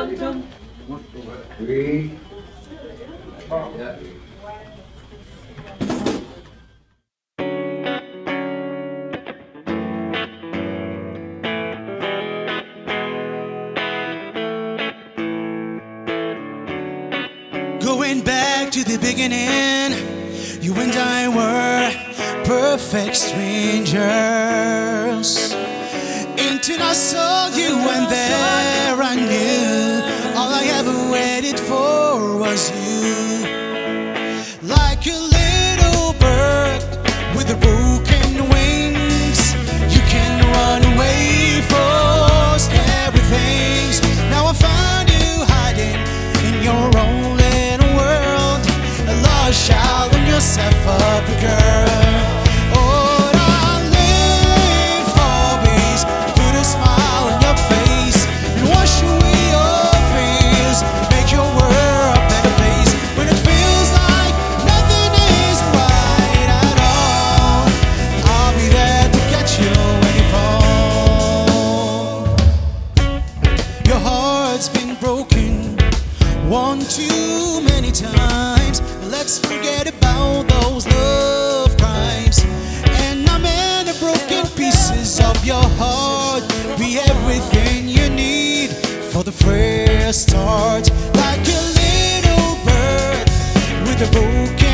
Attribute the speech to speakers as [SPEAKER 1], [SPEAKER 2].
[SPEAKER 1] Going back to the beginning, you and I were perfect strangers. Into I saw was you. Like a little bird with a broken wings, you can run away from scary things. Now I find you hiding in your own little world, a lost child on yourself up, girl. Too many times. Let's forget about those love crimes. And I'm in the broken pieces of your heart. Be everything you need for the fresh start. Like a little bird with a broken